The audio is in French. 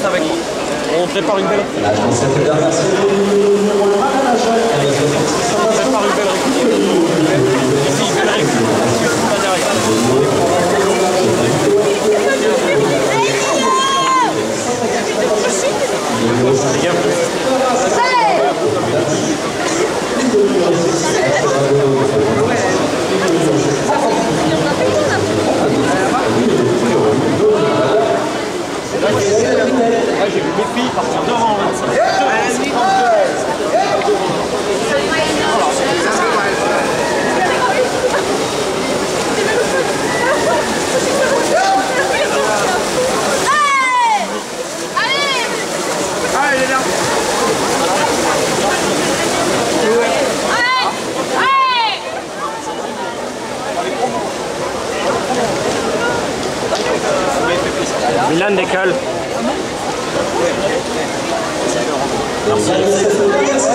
reste avec moi. On prépare une belle La France cette dernière série numéro 1 à la jeune. on prépare une belle récupération. Ici, une belle récupération. Pas derrière. Les gars, j'ai vu mes filles partir devant. Milan décale. Cette